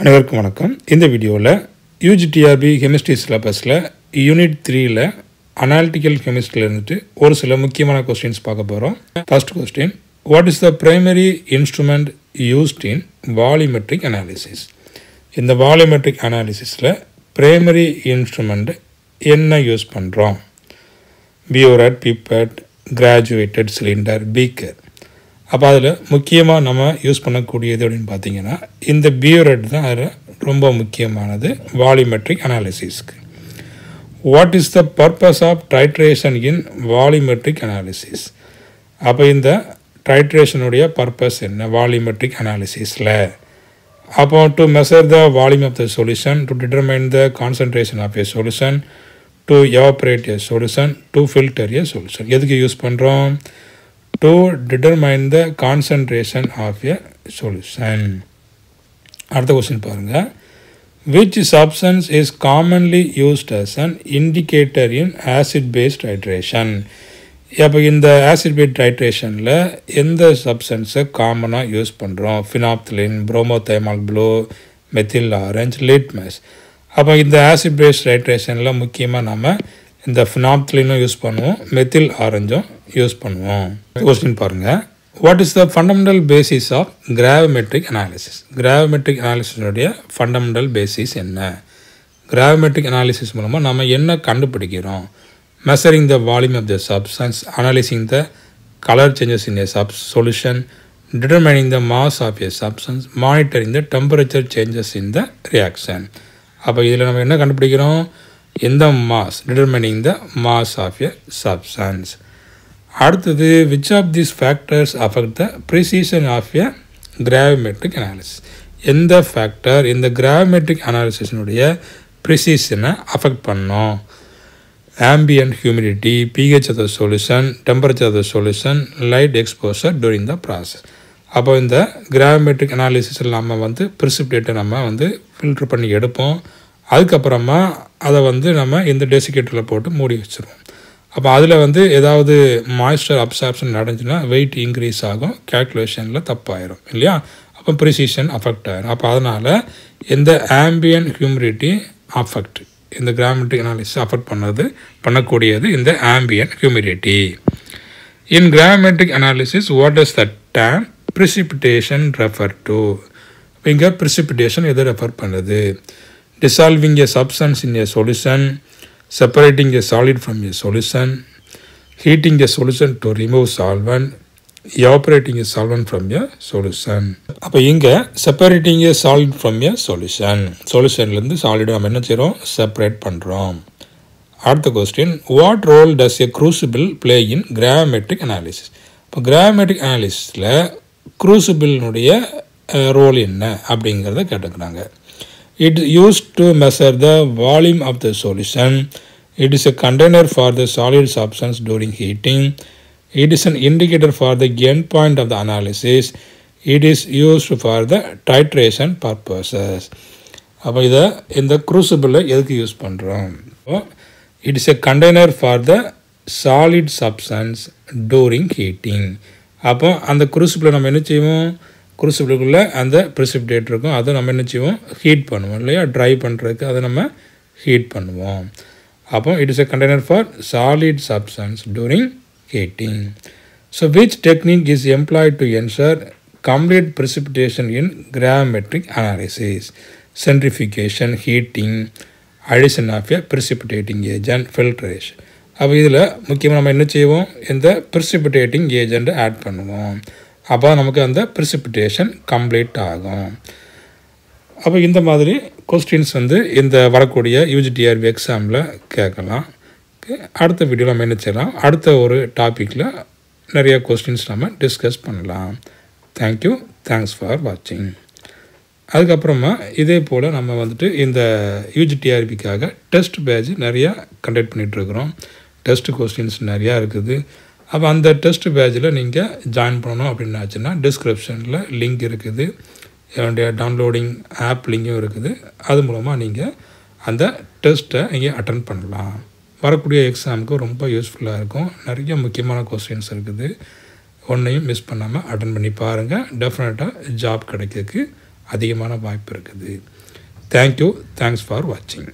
அனைவருக்கும் வணக்கம். இந்த வீடியோவில் யூஜிடிஆர்பி கெமிஸ்ட்ரி சிலபஸில் யூனிட் த்ரீயில் அனாலிட்டிக்கல் கெமிஸ்ட்ரியில் இருந்துட்டு ஒரு சில முக்கியமான கொஸ்டின்ஸ் பார்க்க போகிறோம் first question what is the primary instrument used in volumetric analysis இந்த வாலிமெட்ரிக் அனாலிசிஸில் பிரைமரி இன்ஸ்ட்ருமெண்ட் என்ன யூஸ் பண்ணுறோம் burette pipette graduated cylinder beaker அப்போ அதில் முக்கியமாக நம்ம யூஸ் பண்ணக்கூடியது அப்படின்னு பார்த்தீங்கன்னா இந்த பியூரட் தான் அதில் ரொம்ப முக்கியமானது volumetric அனாலிசிஸ்க்கு what is the purpose of titration in volumetric analysis அப்போ இந்த டைட்ரேஷனுடைய பர்பஸ் என்ன? வாலிமெட்ரிக் அனாலிசிஸில் அப்போ to measure the volume of the solution to determine the concentration of a solution to evaporate a solution to filter a solution எதுக்கு use பண்ணுறோம் to determine the concentration of a solution. அடுத்த question பாருங்கள் which substance is commonly used as an indicator in acid based titration அப்போ இந்த acid base ஹைட்ரேஷனில் எந்த சப்சன்ஸை காமனாக use பண்ணுறோம் phenolphthalein bromothymol blue methyl orange litmus அப்போ இந்த ஆசிட் பேஸ்ட் ஹைட்ரேஷனில் முக்கியமாக நம்ம இந்த ஃபினாப்திலினும் யூஸ் பண்ணுவோம். மெத்தில் ஆரஞ்சும் யூஸ் பண்ணுவோம். கொஸ்டின் பாருங்கள் what is the fundamental basis of gravimetric analysis gravimetric அனாலிசிஸுடைய fundamental basis என்ன? கிராவமெட்ரிக் அனாலிசிஸ் மூலமாக நம்ம என்ன கண்டுபிடிக்கிறோம்? Measuring the volume of the substance analysing the colour changes in a sub solution determining the mass of a substance monitoring the temperature changes in the reaction அப்போ இதில் நம்ம என்ன கண்டுபிடிக்கிறோம்? எந்த mass determining the mass of a substance அடுத்தது which of these factors affect the precision of a gravimetric analysis எந்த factor இந்த gravimetric அனாலிசிஸினுடைய ப்ரிசிஷனை அஃபெக்ட் பண்ணோம்? Ambient humidity pH of the solution temperature of the solution light exposure during the process அப்போ இந்த gravimetric அனாலிசிஸில் நம்ம வந்து ப்ரிசிப்டேட்டை நம்ம வந்து ஃபில்ட்ரு பண்ணி எடுப்போம். அதுக்கப்புறமா அதை வந்து நம்ம இந்த டெசிகேட்டரில் போட்டு மூடி வச்சுருவோம். அப்போ அதில் வந்து ஏதாவது மாய்ஸ்டர் அப்சார்ப்ஷன் நடந்துச்சுன்னா வெயிட் இன்க்ரீஸ் ஆகும் கேல்குலேஷனில் தப்பாயிரும் இல்லையா? அப்போ ப்ரிசிஷன் அஃபெக்ட் ஆகிடும் அப்போ அதனால் எந்த ஆம்பியன் ஹியூமிடிட்டி அஃபெக்ட் இந்த கிராமெட்ரிக் அனாலிசிஸ் அஃபெக்ட் பண்ணது பண்ணக்கூடியது இந்த ambient humidity in gravimetric analysis what is the term precipitation refer to இங்கே ப்ரிசிபிட்டேஷன் எதை ரெஃபர் பண்ணுது? Dissolving a substance in a solution, separating a solid from a solution, heating a solution to remove solvent, evaporating a solvent from a solution. அப்போ இங்கே separating a solid from a solution. சொல்யூஷன்லேருந்து solid நம்ம என்ன செய்கிறோம் separate பண்ணுறோம் அடுத்த question what role does a crucible play in gravimetric analysis இப்போ gravimetric அனாலிசிஸில் க்ரூசிபிளினுடைய role என்ன? அப்படிங்கிறத கேட்டுக்கிறாங்க. It is used to measure the volume of the solution. It is a container for the solid substance during heating. It is an indicator for the endpoint of the analysis. It is used for the titration purposes. அப்போ இதை இந்த குரூசிபிளில் எதுக்கு use பண்ணுறோம் it is a container for the solid substance during heating அப்போ அந்த குரூசபிளை நம்ம என்ன செய்வோம் குருசுபிளுக்குள்ளே அந்த ப்ரிசிப்டேட் இருக்கும். அதை நம்ம என்ன செய்வோம்? ஹீட் பண்ணுவோம் இல்லையா? ட்ரை பண்ணுறதுக்கு அதை நம்ம ஹீட் பண்ணுவோம். அப்போ it is a container for solid substance during heating so which technique is employed to ensure complete precipitation in gravimetric analysis centrifugation heating addition of a precipitating agent filtration அப்போ இதில் முக்கியமாக நம்ம என்ன செய்வோம்? இந்த ப்ரிசிபிடேட்டிங் ஏஜெண்ட்டை ஆட் பண்ணுவோம். அப்போ நமக்கு அந்த ப்ரிசிபிட்டேஷன் கம்ப்ளீட் ஆகும். அப்போ இந்த மாதிரி கொஸ்டின்ஸ் வந்து இந்த வரக்கூடிய யூஜிடிஆர்பி எக்ஸாமில் கேட்கலாம். அடுத்த வீடியோ நம்ம என்ன செய்யலாம்? அடுத்த ஒரு டாப்பிக்கில் நிறைய கொஸ்டின்ஸ் நம்ம டிஸ்கஸ் பண்ணலாம். தேங்க்யூ தேங்க்ஸ் ஃபார் வாட்சிங் அதுக்கப்புறமா இதே போல் நம்ம வந்துட்டு இந்த யூஜிடிஆர்பிக்காக டெஸ்ட் பேட்ச் நிறையா கண்டக்ட் பண்ணிகிட்ருக்குறோம் டெஸ்ட் கொஸ்டின்ஸ் நிறையா இருக்குது. அப்போ அந்த டெஸ்ட் பேஜில் நீங்கள் ஜாயின் பண்ணணும் அப்படின்னாச்சுன்னா டிஸ்கிரிப்ஷனில் லிங்க் இருக்குது. என்னுடைய டவுன்லோடிங் ஆப் லிங்கும் இருக்குது. அது மூலமாக நீங்கள் அந்த டெஸ்ட்டை நீங்கள் அட்டன் பண்ணலாம். வரக்கூடிய எக்ஸாமுக்கு ரொம்ப யூஸ்ஃபுல்லாக இருக்கும். நிறைய முக்கியமான கொஸ்டின்ஸ் இருக்குது. ஒன்றையும் மிஸ் பண்ணாமல் அட்டன் பண்ணி பாருங்கள் டெஃபினட்டாக ஜாப் கிடைக்கிறதுக்கு அதிகமான வாய்ப்பு இருக்குது. தேங்க்யூ தேங்க்ஸ் ஃபார் வாட்சிங்